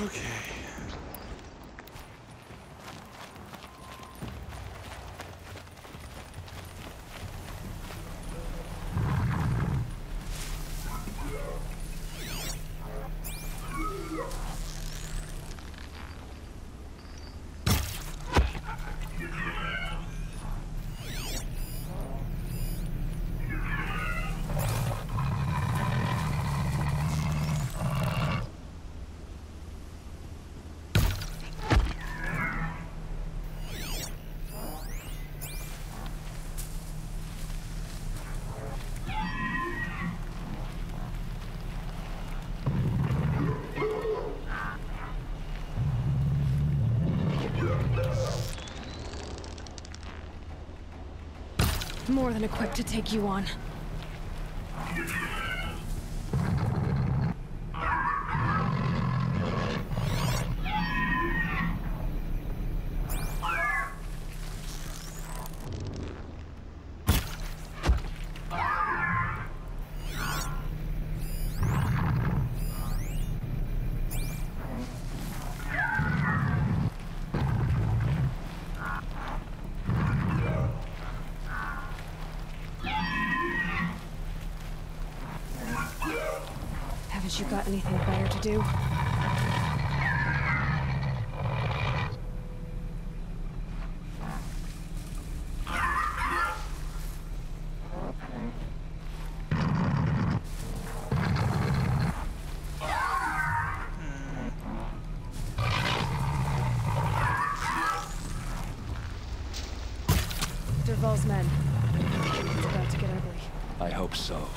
Okay. More than equipped to take you on. To do? Dervahl's men. It's about to get ugly. I hope so.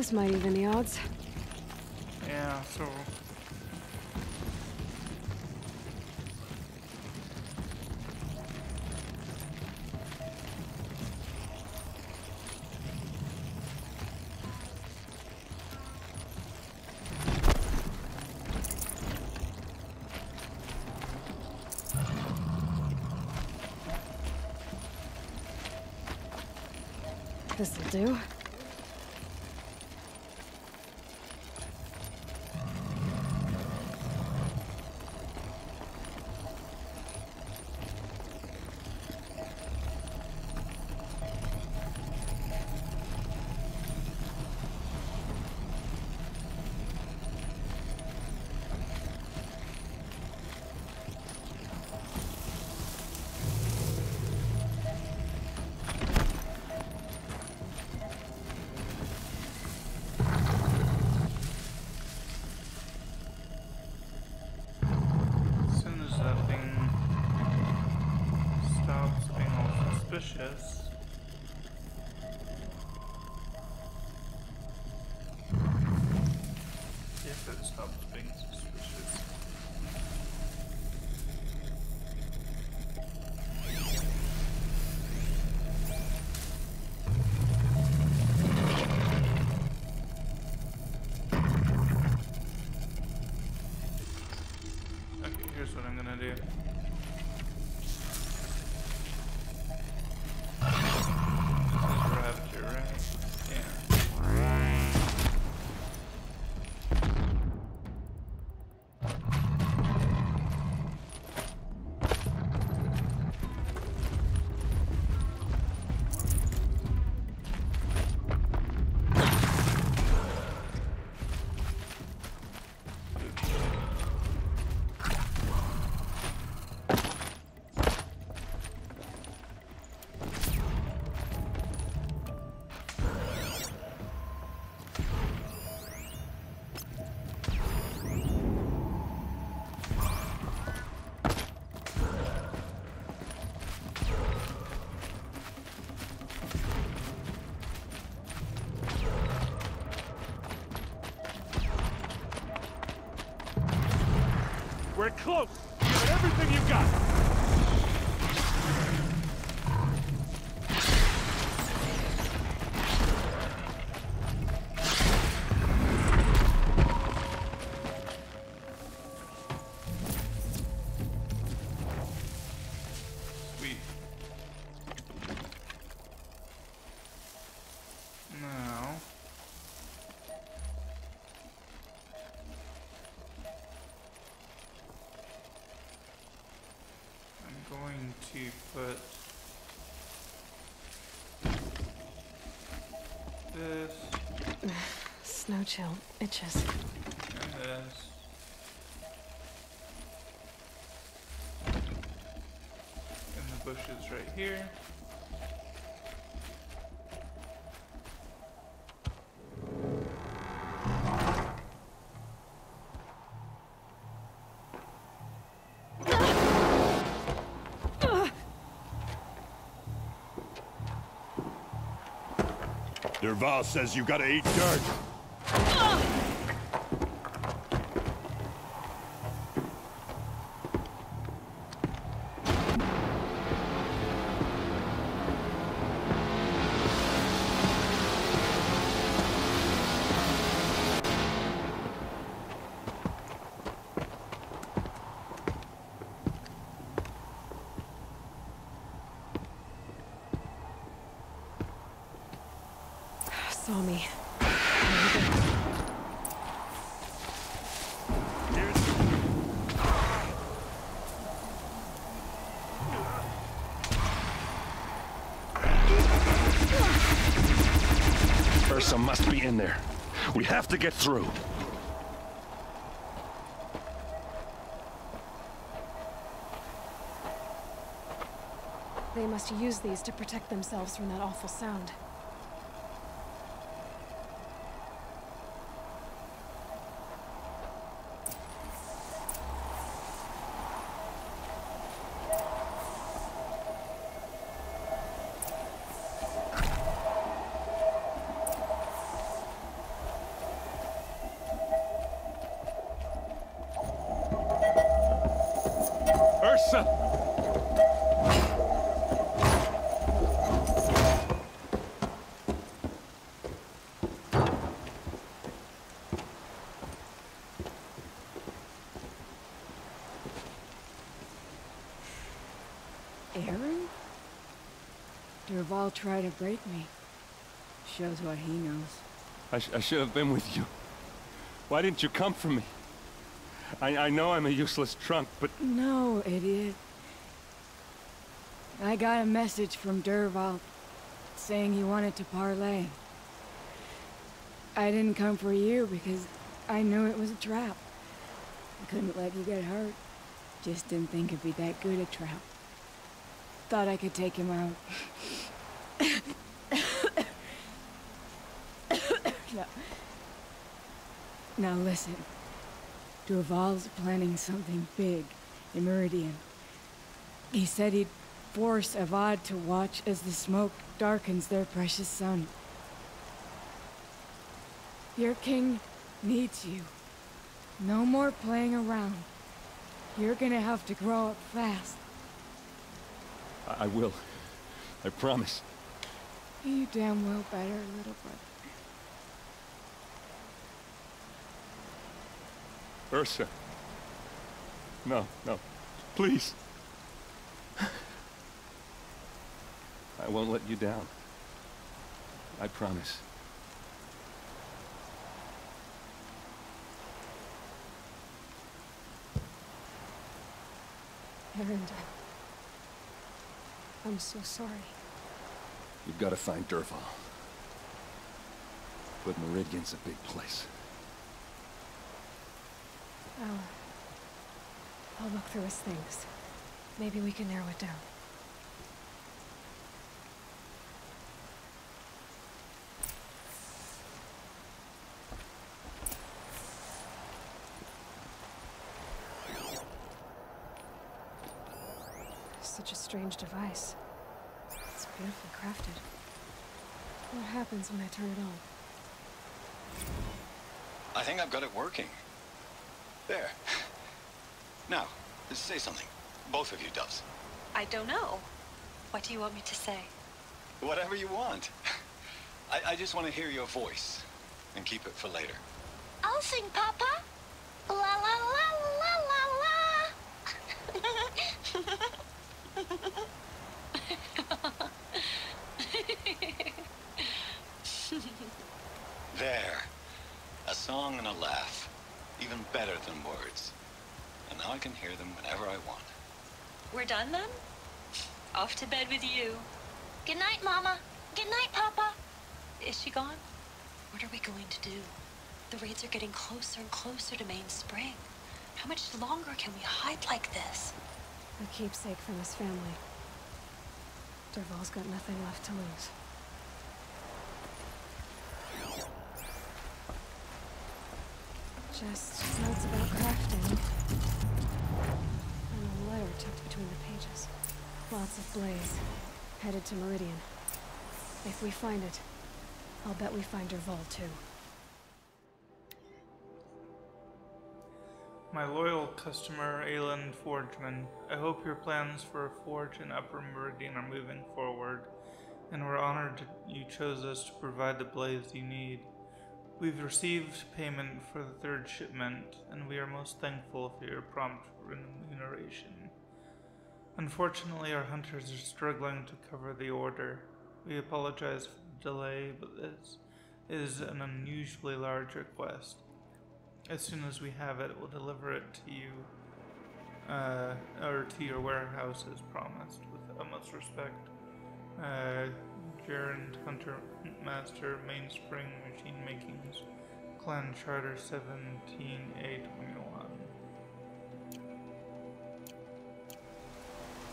This might even the odds. Yeah, so This'll do. Snow chill itches. and this. In the bushes right here. Dervahl says you gotta eat dirt. Must be in there. We have to get through. They must use these to protect themselves from that awful sound. Dervahl tried to break me. Shows what he knows. I, sh I should have been with you. Why didn't you come for me? I, I know I'm a useless trunk, but No, idiot. I got a message from Dervahl saying he wanted to parlay. I didn't come for you because I knew it was a trap. I couldn't let you get hurt. Just didn't think it'd be that good a trap. Thought I could take him out. no. Now listen. Dervahl's planning something big in Meridian. He said he'd force Avad to watch as the smoke darkens their precious sun. Your king needs you. No more playing around. You're gonna have to grow up fast. I, I will. I promise. You damn well better, little brother. Ersa. No, no. Please. I won't let you down. I promise. Erend, I'm so sorry. You've got to find Dervahl. But Meridian's a big place. I'll... I'll look through his things. Maybe we can narrow it down. Such a strange device. It's beautifully crafted. What happens when I turn it on? I think I've got it working. There. Now, say something. Both of you doves. I don't know. What do you want me to say? Whatever you want. I, I just want to hear your voice. And keep it for later. I'll sing, Papa. La la la la la There. A song and a laugh. Even better than words. And now I can hear them whenever I want. We're done then? Off to bed with you. Good night, Mama. Good night, Papa. Is she gone? What are we going to do? The raids are getting closer and closer to Main Spring. How much longer can we hide like this? A keepsake from his family. Dervahl's got nothing left to lose. Just notes about crafting. And a letter tucked between the pages. Lots of blaze. Headed to Meridian. If we find it, I'll bet we find Dervahl too. My loyal customer, Ayland Forgeman, I hope your plans for a forge in Upper Meridian are moving forward, and we're honored you chose us to provide the blaze you need. We've received payment for the third shipment, and we are most thankful for your prompt remuneration. Unfortunately, our hunters are struggling to cover the order. We apologize for the delay, but this is an unusually large request. As soon as we have it, we'll deliver it to you, uh, or to your warehouse as promised, with utmost respect. Uh, Gerund Hunter Master, Mainspring Machine Makings, Clan Charter 17821.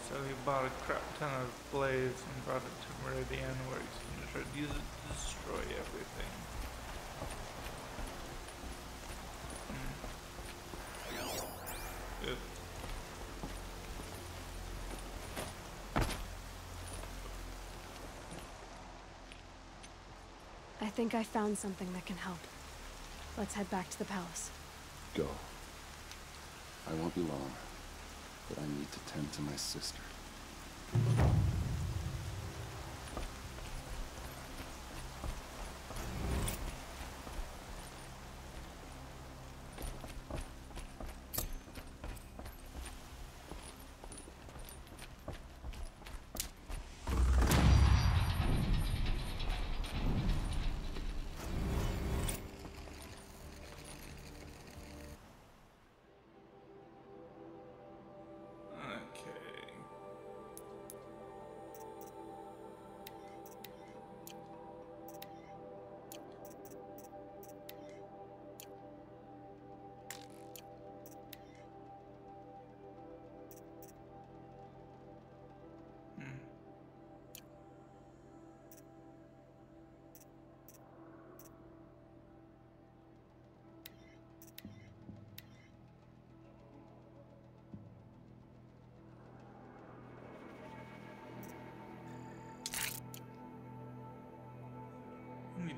So he bought a crap ton of blaze and brought it to Meridian where he's gonna try to use it to destroy everything. Think I found something that can help. Let's head back to the palace. Go. I won't be long, but I need to tend to my sister.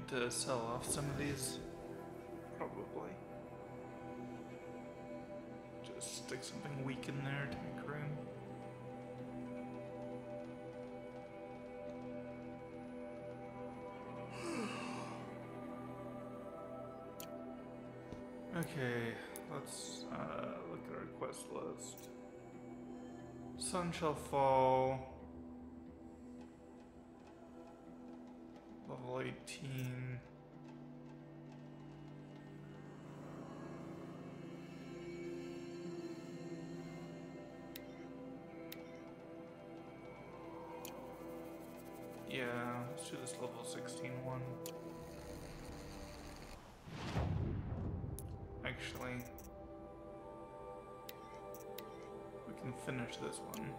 To sell off some of these. Probably. Just stick something weak in there to make room. Okay, let's uh, look at our quest list. Sun shall fall. Level 18. Yeah, let's do this level 16 one. Actually, we can finish this one.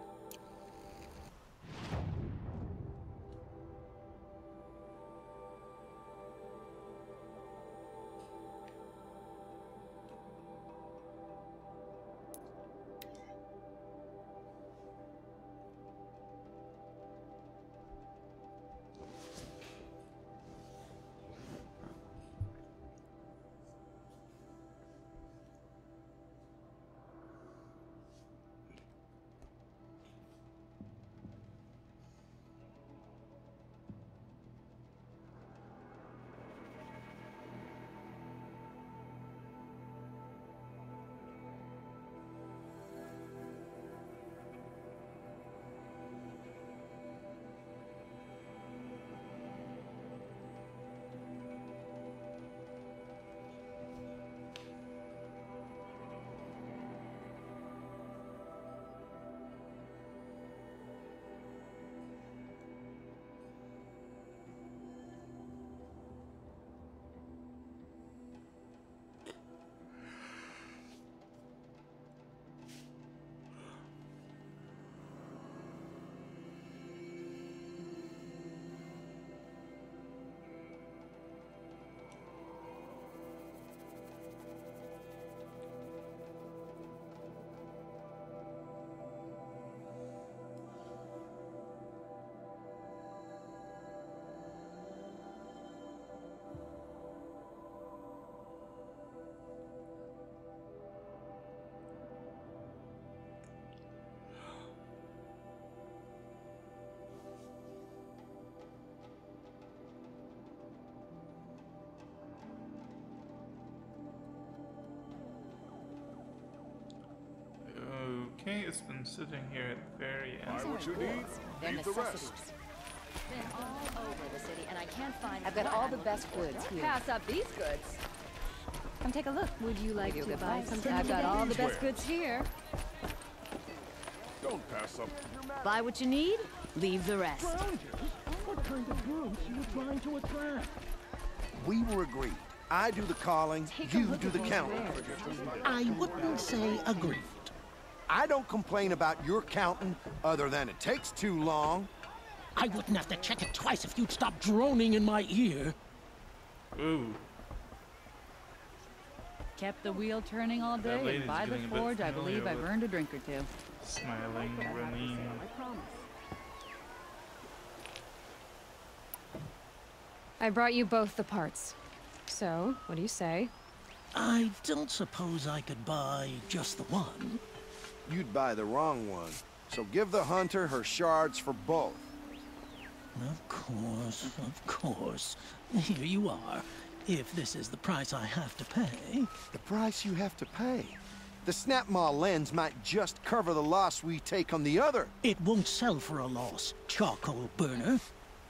Okay, it's been sitting here at the very end. Buy what you need, They're leave the rest. Been all over the city, and I can't find. I've got all the best goods here. Pass up these goods. Come take a look. Would you like you to good buy advice? something? I've got all the best Where? goods here. Don't pass up. Buy what you need, leave the rest. What kind of groups you trying to attract? We were agreed. I do the calling, you do the counting. I wouldn't say agreed. I don't complain about your counting, other than it takes too long. I wouldn't have to check it twice if you'd stop droning in my ear. Ooh, Kept the wheel turning all day, and by the getting a bit forge, I believe I've earned a drink or two. smiling Ramin. I brought you both the parts. So, what do you say? I don't suppose I could buy just the one. You'd buy the wrong one. So give the hunter her shards for both. Of course, of course. Here you are. If this is the price I have to pay. The price you have to pay. The Snapmaw lens might just cover the loss we take on the other. It won't sell for a loss, charcoal burner.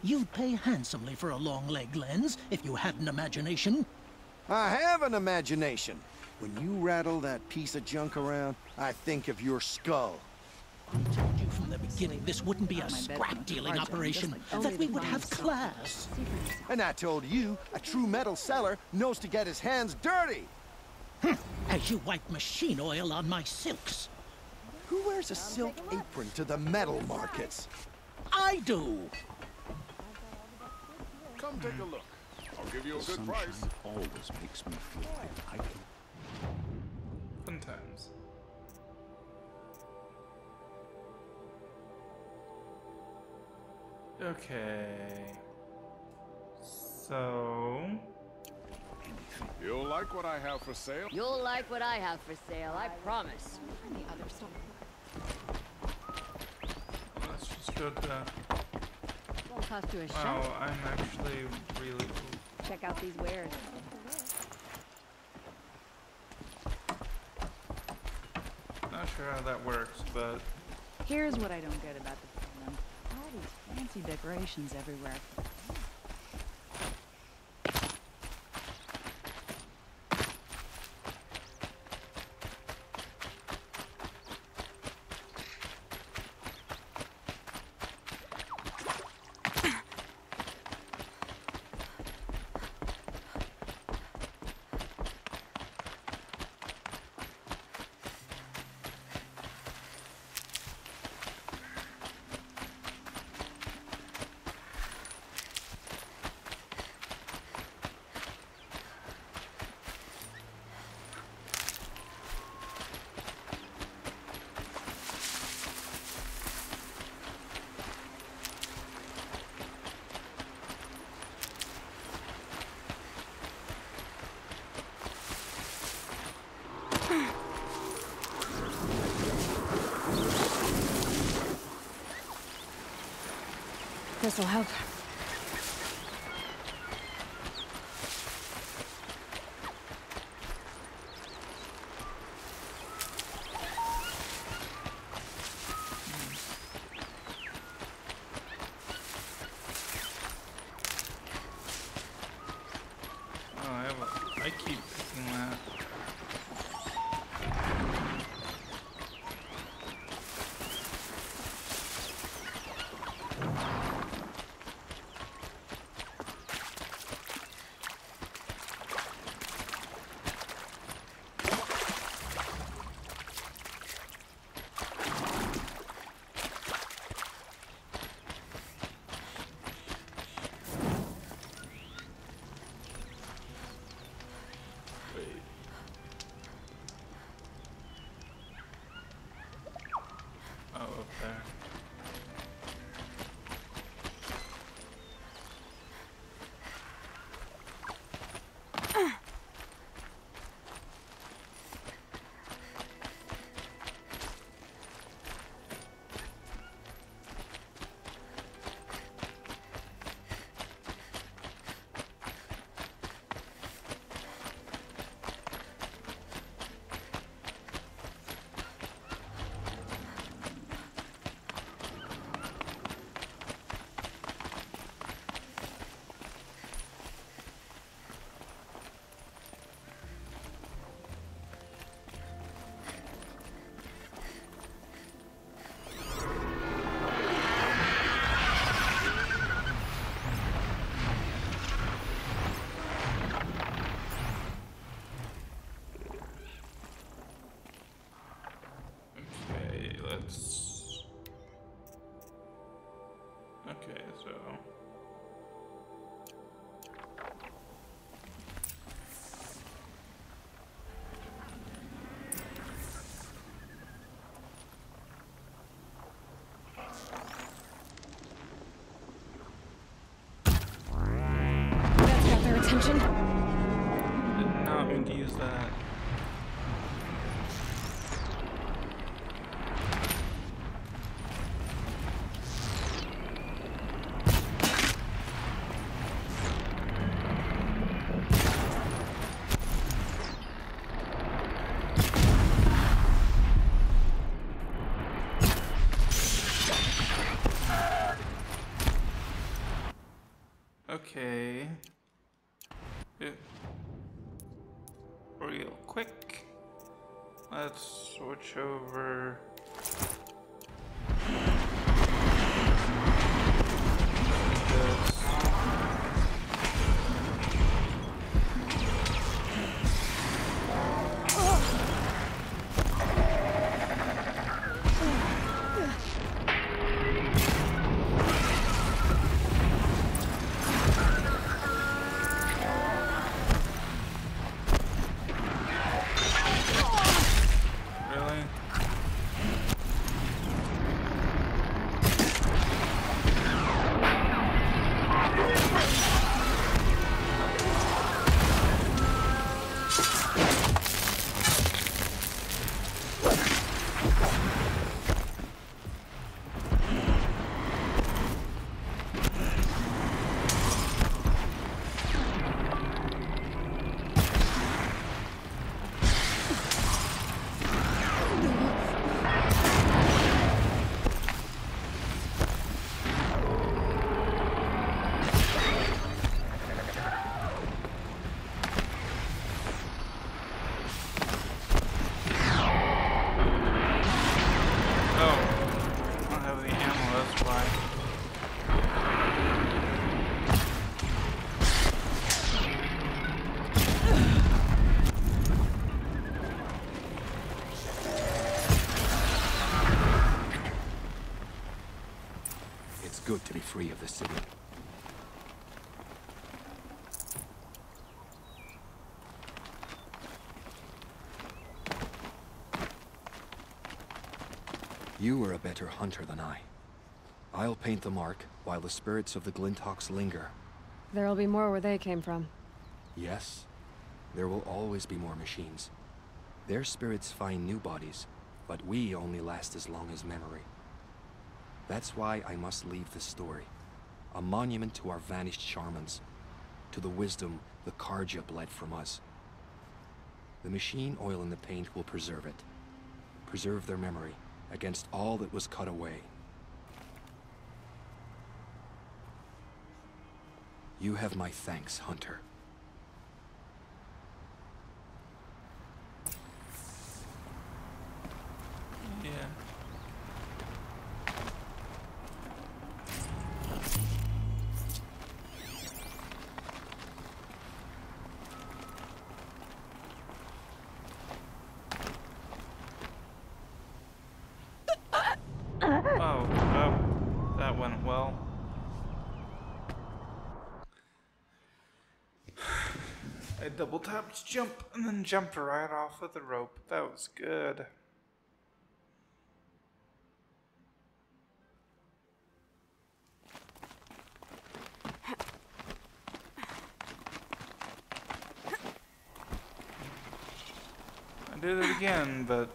You'd pay handsomely for a long leg lens if you had an imagination. I have an imagination. When you rattle that piece of junk around, I think of your skull. I told you from the beginning this wouldn't be a scrap dealing operation, that we would have class. And I told you, a true metal seller knows to get his hands dirty. Hm, as you wipe machine oil on my silks. Who wears a silk apron to the metal markets? I do. Come take a look. I'll give you a good price. always makes me feel like I can Fun times. Okay. So. You'll like what I have for sale. You'll like what I have for sale, I promise. And the other store. Let's just go to. Won't cost you a Wow, shot. I'm actually really. cool. Check out these wares. Not sure how that works, but Here's what I don't get about the film. All these fancy decorations everywhere. This'll help. Let's switch over. Free of the city. You are a better hunter than I. I'll paint the mark while the spirits of the Glinthawks linger. There'll be more where they came from. Yes, there will always be more machines. Their spirits find new bodies, but we only last as long as memory. That's why I must leave this story. A monument to our vanished shamans, to the wisdom the Carja bled from us. The machine oil in the paint will preserve it. Preserve their memory against all that was cut away. You have my thanks, Hunter. Yeah. Oh, oh, that went well. I double tapped jump and then jumped right off of the rope. That was good. I did it again, but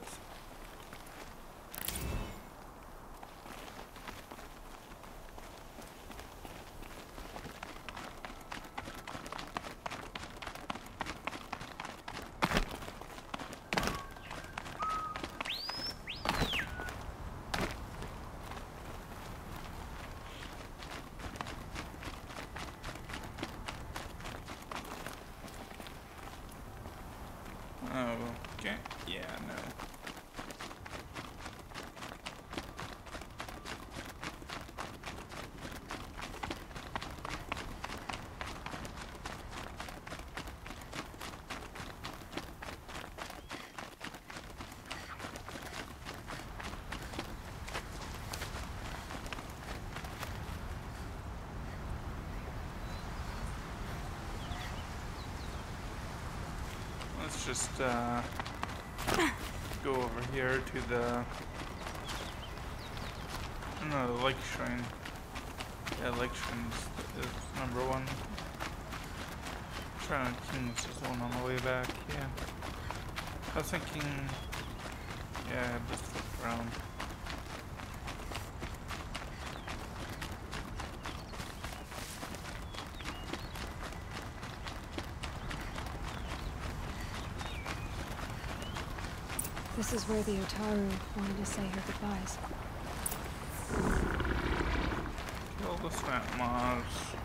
Oh, okay. Yeah, no. Just uh, go over here to the no the lake shrine. Yeah, lake shrine is, is number one. Shrine of Kings is one on the way back. Yeah, I was thinking. Yeah, just around. This is where the Otaru wanted to say her goodbyes. Kill the Snapmaws.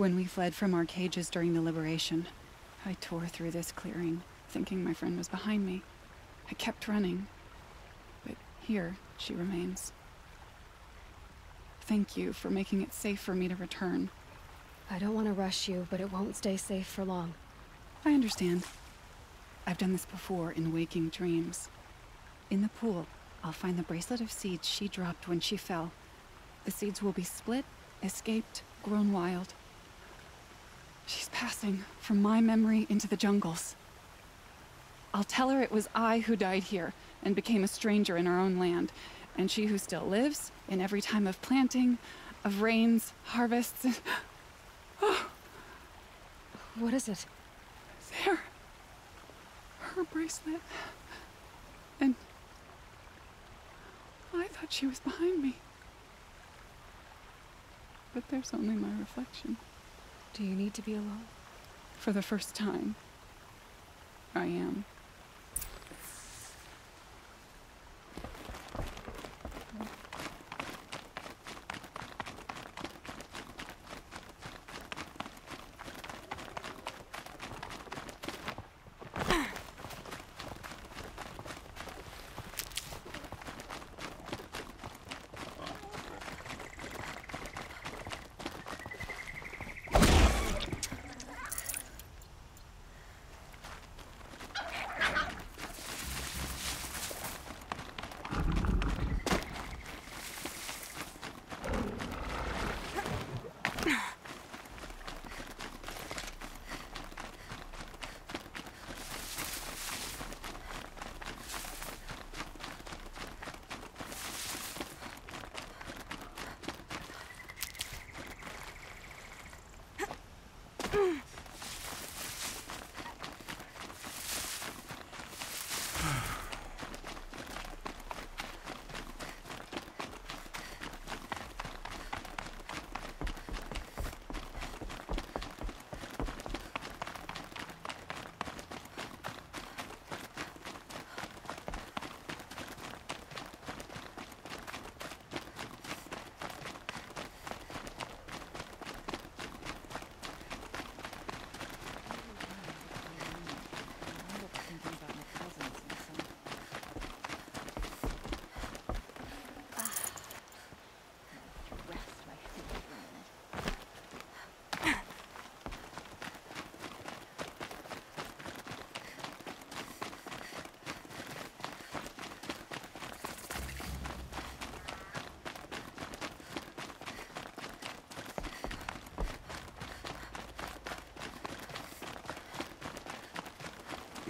When we fled from our cages during the liberation, I tore through this clearing, thinking my friend was behind me. I kept running, but here she remains. Thank you for making it safe for me to return. I don't want to rush you, but it won't stay safe for long. I understand. I've done this before in waking dreams. In the pool, I'll find the bracelet of seeds she dropped when she fell. The seeds will be split, escaped, grown wild. Passing from my memory into the jungles. I'll tell her it was I who died here and became a stranger in our own land, and she who still lives in every time of planting, of rains, harvests. and- Oh, What is it? there. Her bracelet. And I thought she was behind me. But there's only my reflection. Do you need to be alone? For the first time, I am.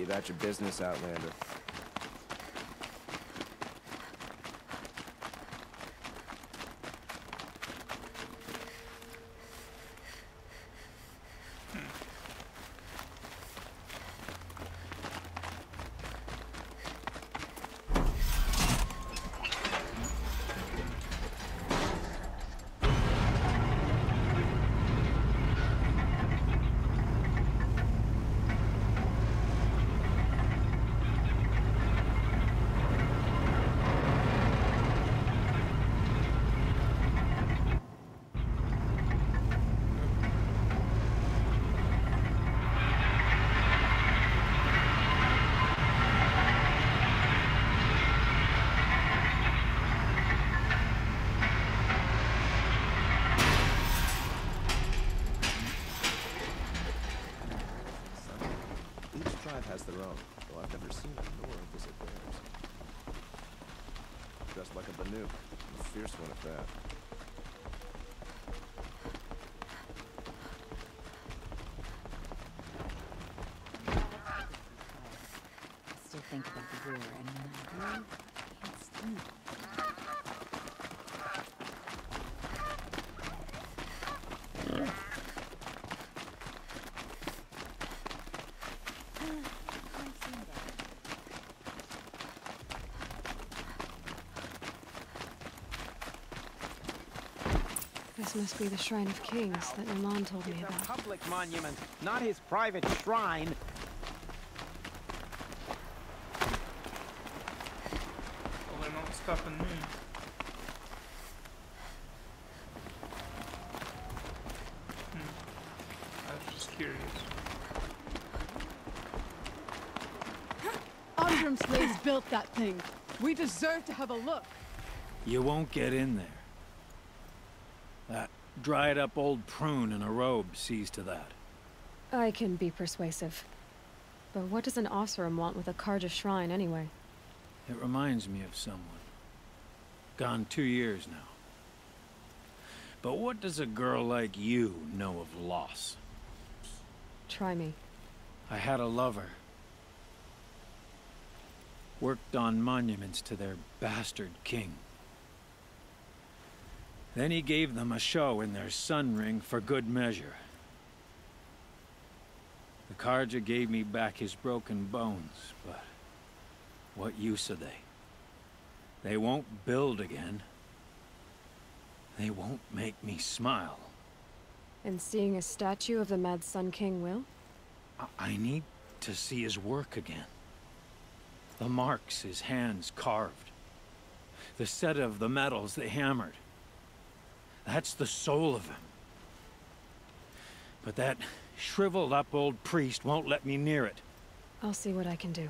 That your business, Outlander. This must be the Shrine of Kings that Namman told me about. A public monument, not his private shrine. Probably not stopping me. Hmm. I was just curious. Andrum slaves built that thing. We deserve to have a look. You won't get in there. Dried up old prune in a robe sees to that. I can be persuasive. But what does an Oseram want with a Carja shrine anyway? It reminds me of someone. Gone two years now. But what does a girl like you know of loss? Try me. I had a lover. Worked on monuments to their bastard king. Then he gave them a show in their sun ring for good measure. The Carja gave me back his broken bones, but what use are they? They won't build again. They won't make me smile. And seeing a statue of the Mad Sun King will? I, I need to see his work again. The marks his hands carved. The set of the metals they hammered. That's the soul of him. But that shriveled up old priest won't let me near it. I'll see what I can do.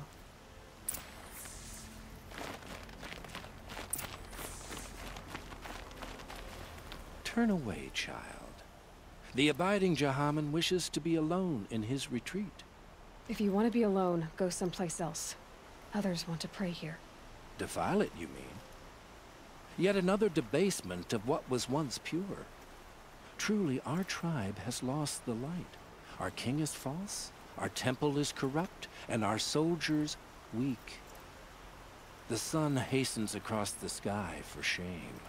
Turn away, child. The abiding Jahaman wishes to be alone in his retreat. If you want to be alone, go someplace else. Others want to pray here. Defile it, you mean? Yet another debasement of what was once pure. Truly, our tribe has lost the light. Our king is false, our temple is corrupt, and our soldiers weak. The sun hastens across the sky for shame.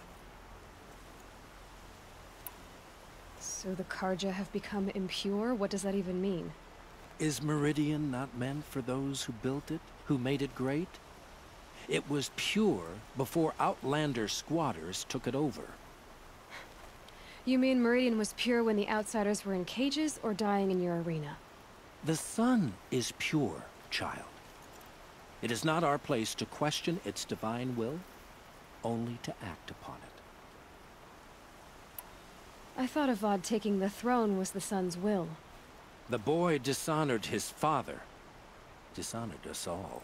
So the Carja have become impure? What does that even mean? Is Meridian not meant for those who built it, who made it great? It was pure before Outlander squatters took it over. You mean Meridian was pure when the outsiders were in cages or dying in your arena? The sun is pure, child. It is not our place to question its divine will, only to act upon it. I thought Avad taking the throne was the sun's will. The boy dishonored his father, dishonored us all.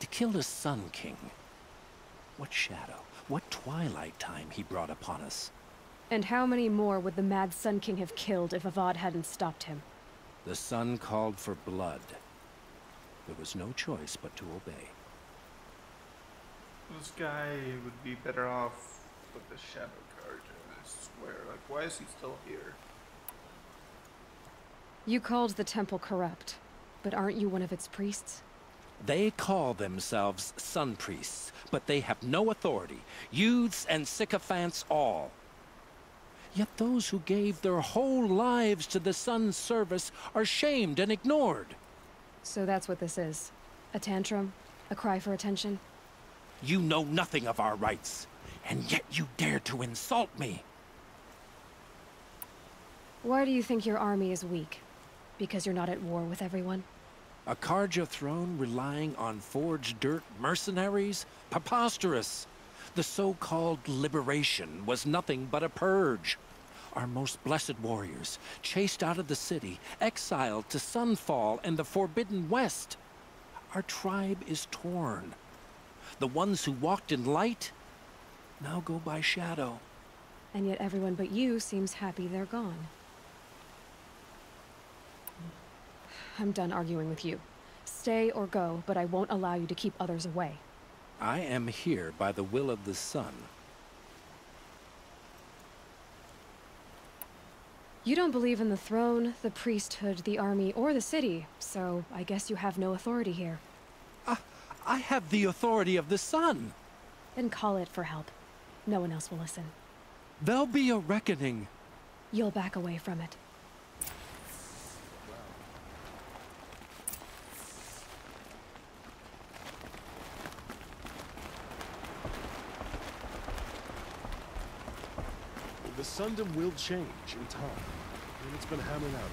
To kill the Sun King. What shadow, what twilight time he brought upon us. And how many more would the Mad Sun King have killed if Avad hadn't stopped him? The sun called for blood. There was no choice but to obey. This guy would be better off with the Shadow Carja, I swear. Like, why is he still here? You called the temple corrupt, but aren't you one of its priests? They call themselves sun priests, but they have no authority. Youths and sycophants all. Yet those who gave their whole lives to the sun's service are shamed and ignored. So that's what this is. A tantrum? A cry for attention? You know nothing of our rights, and yet you dare to insult me. Why do you think your army is weak? Because you're not at war with everyone? A Carja throne relying on forged dirt mercenaries? Preposterous! The so-called liberation was nothing but a purge. Our most blessed warriors, chased out of the city, exiled to Sunfall and the Forbidden West. Our tribe is torn. The ones who walked in light now go by shadow. And yet everyone but you seems happy they're gone. I'm done arguing with you. Stay or go, but I won't allow you to keep others away. I am here by the will of the sun. You don't believe in the throne, the priesthood, the army, or the city, so I guess you have no authority here. I have the authority of the sun. Then call it for help. No one else will listen. There'll be a reckoning. You'll back away from it. The Sundom will change in time, and it's been hammered out.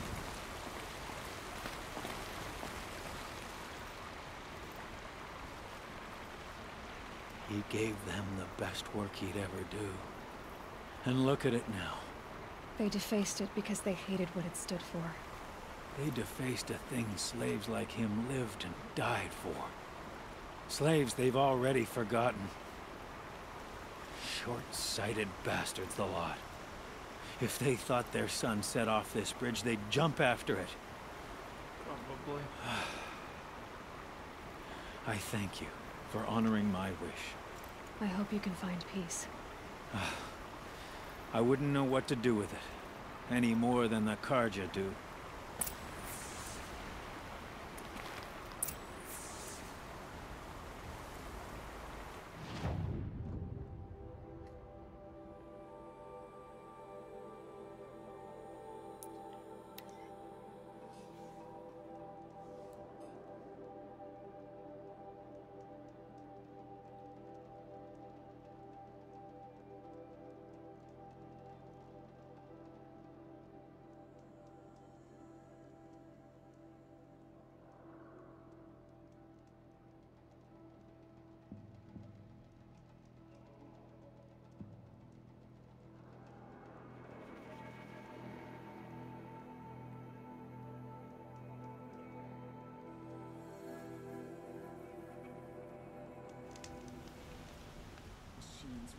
He gave them the best work he'd ever do. And look at it now. They defaced it because they hated what it stood for. They defaced a thing slaves like him lived and died for. Slaves they've already forgotten. Short-sighted bastards, the lot. If they thought their sun set off this bridge, they'd jump after it. Probably. I thank you for honoring my wish. I hope you can find peace. I wouldn't know what to do with it, any more than the Carja do.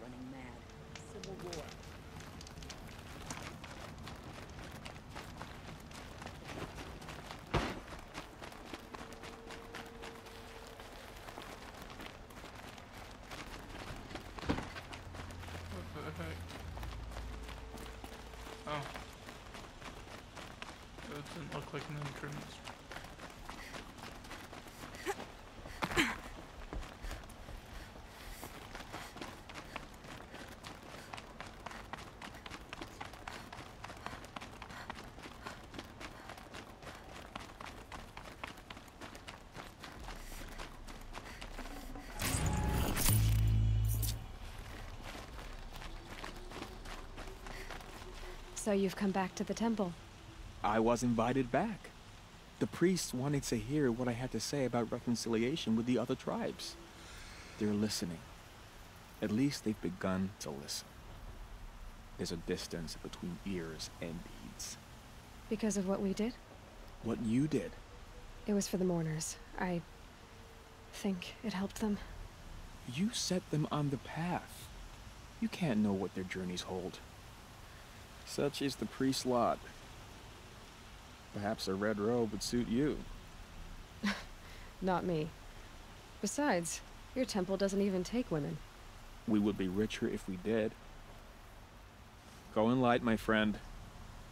Running mad. Civil war. What the heck? Oh. That didn't look like an entrance. So you've come back to the temple. I was invited back. The priests wanted to hear what I had to say about reconciliation with the other tribes. They're listening. At least they've begun to listen. There's a distance between ears and deeds. Because of what we did? What you did, It was for the mourners. I think it helped them. you set them on the path. You can't know what their journeys hold. Such is the priest's lot. Perhaps a red robe would suit you. Not me. Besides, your temple doesn't even take women. We would be richer if we did. Go in light, my friend,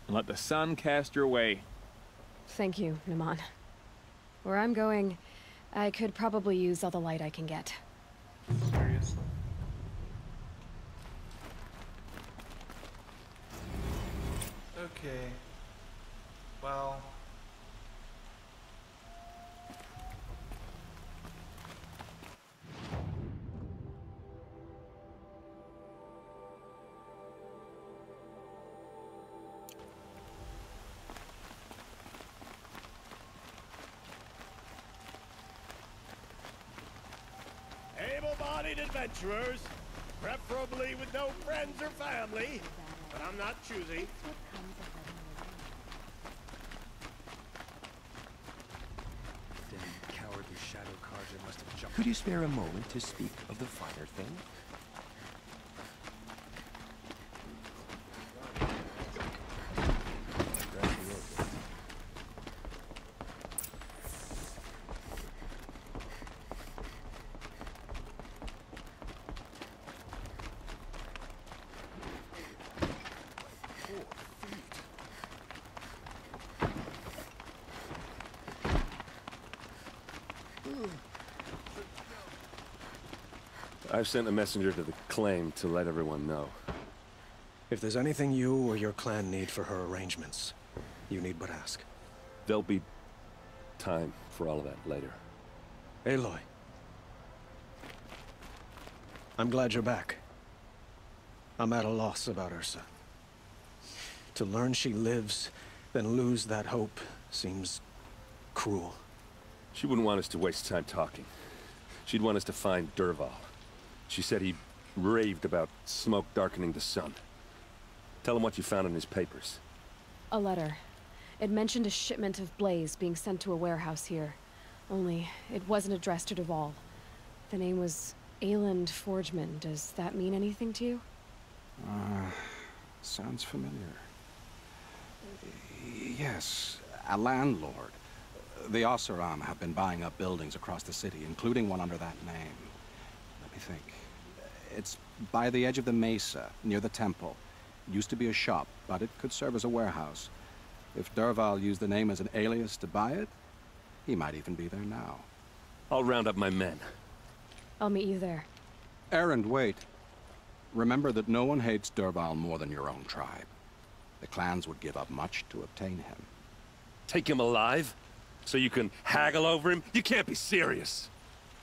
and let the sun cast your way. Thank you, Namman. Where I'm going, I could probably use all the light I can get. Okay. Well. Able-bodied adventurers, preferably with no friends or family, but I'm not choosy. Damn cowardly Shadow Carja must have jumped. Could you spare a moment to speak of the finer thing? I've sent a messenger to the claim to let everyone know. If there's anything you or your clan need for her arrangements, you need but ask. There'll be time for all of that later. Aloy. I'm glad you're back. I'm at a loss about Ersa. To learn she lives, then lose that hope, seems cruel. She wouldn't want us to waste time talking. She'd want us to find Dervahl. She said he raved about smoke darkening the sun. Tell him what you found in his papers. A letter. It mentioned a shipment of blaze being sent to a warehouse here. Only, it wasn't addressed to Dervahl. The name was Ayland Forgeman. Does that mean anything to you? Uh, sounds familiar. Yes, a landlord. The Oseram have been buying up buildings across the city, including one under that name. Let me think. It's by the edge of the mesa, near the temple. Used to be a shop, but it could serve as a warehouse. If Dervahl used the name as an alias to buy it, he might even be there now. I'll round up my men. I'll meet you there. Erend, wait. Remember that no one hates Dervahl more than your own tribe. The clans would give up much to obtain him. Take him alive? So you can haggle over him? You can't be serious.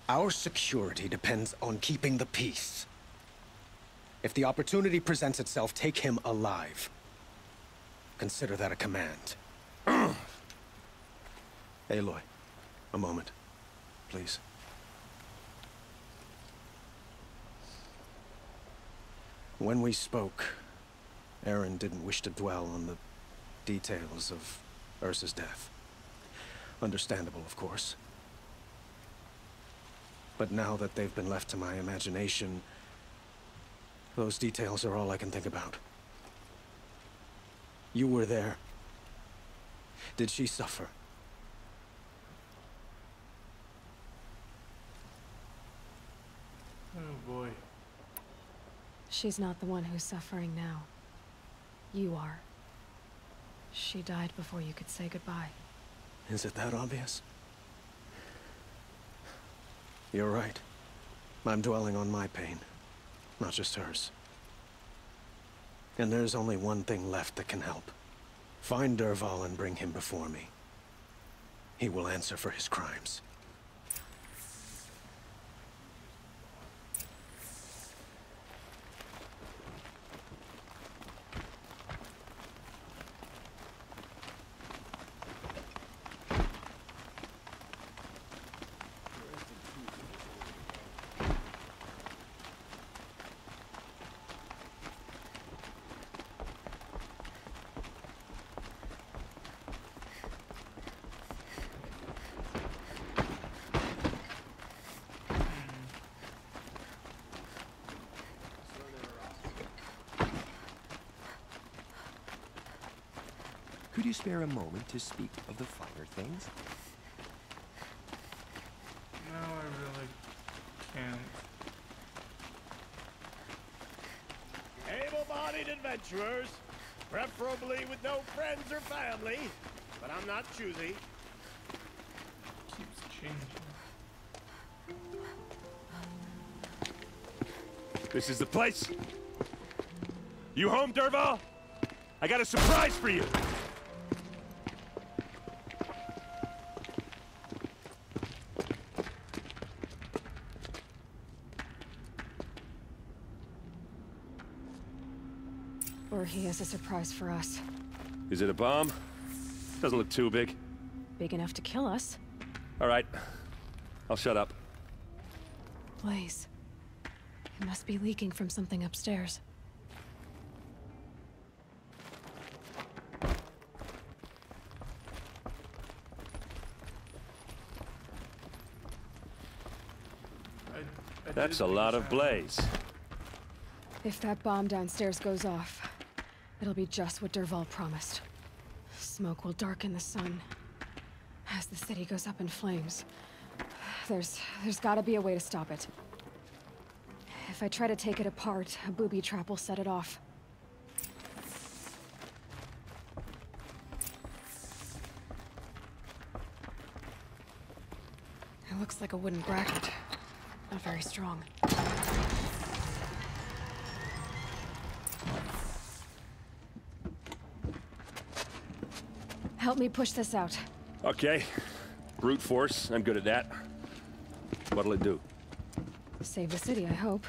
Our security depends on keeping the peace. If the opportunity presents itself, take him alive. Consider that a command. Aloy, a moment. Please. When we spoke, Erend didn't wish to dwell on the details of Ersa's death. Understandable, of course. But now that they've been left to my imagination, those details are all I can think about. You were there. Did she suffer? Oh boy. She's not the one who's suffering now. You are. She died before you could say goodbye. Is it that obvious? You're right. I'm dwelling on my pain, not just hers. And there's only one thing left that can help. Find Dervahl and bring him before me. He will answer for his crimes. Could you spare a moment to speak of the finer things? No, I really can't. Able-bodied adventurers, preferably with no friends or family, but I'm not choosy. Keeps changing. This is the place? You home, Dervahl? I got a surprise for you! He has a surprise for us. Is it a bomb? Doesn't look too big. Big enough to kill us. All right. I'll shut up. Blaze. It must be leaking from something upstairs. That's a lot of blaze. If that bomb downstairs goes off, it'll be just what Dervahl promised. Smoke will darken the sun. As the city goes up in flames. There's... there's gotta be a way to stop it. If I try to take it apart, a booby trap will set it off. It looks like a wooden bracket. Not very strong. Help me push this out. Okay. Brute force, I'm good at that. What'll it do? Save the city, I hope.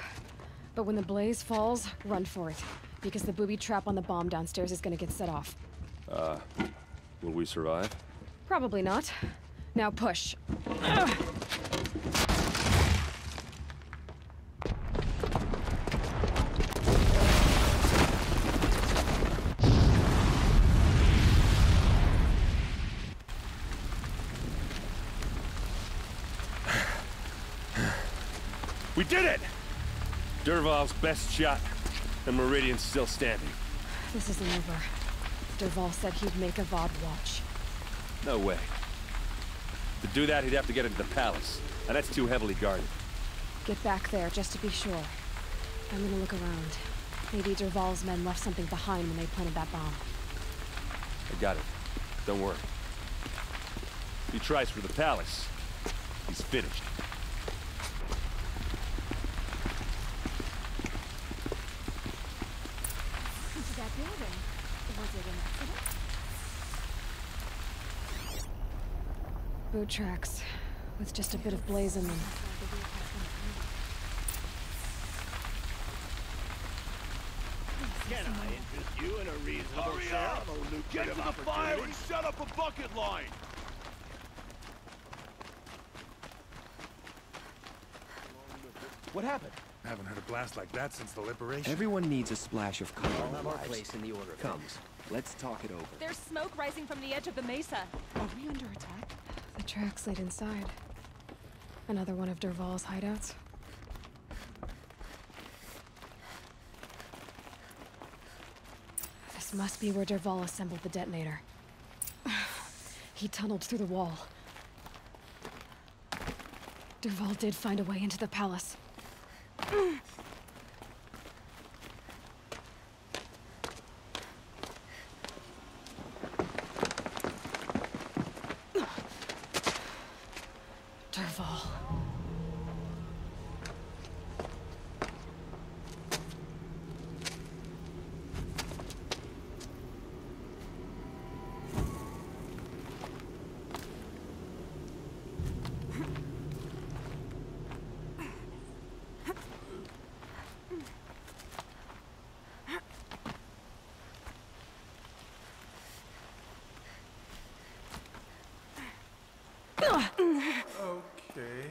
But when the blaze falls, run for it. Because the booby trap on the bomb downstairs is gonna get set off. Uh, will we survive? Probably not. Now push. Ugh. Dervahl's best shot, and Meridian's still standing. This isn't over. Dervahl said he'd make Avad watch. No way. To do that, he'd have to get into the palace, and that's too heavily guarded. Get back there, just to be sure. I'm gonna look around. Maybe Dervahl's men left something behind when they planted that bomb. I got it. Don't worry. If he tries for the palace, he's finished. Into that building. Was it an accident? Boot tracks, with just a bit of blaze in them. Can I interest you in a reasonable Hurry share up! of a lucrative Get to the fire and set up a bucket line! What happened? I Haven't heard a blast like that since the liberation. Everyone needs a splash of color I'll in their our lives. place in the order of Come, things. let's talk it over. There's smoke rising from the edge of the mesa. Are we under attack? The tracks lead inside. Another one of Dervahl's hideouts. This must be where Dervahl assembled the detonator. he tunneled through the wall. Dervahl did find a way into the palace. Dervahl. Okay.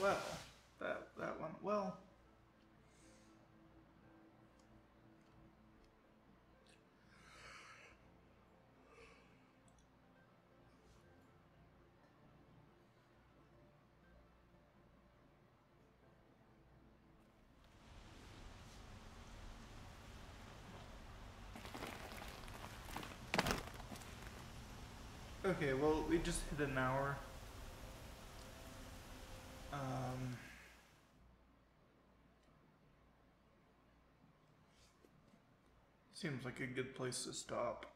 Well, that that went well. Okay, well, we just hit an hour. Um, seems like a good place to stop.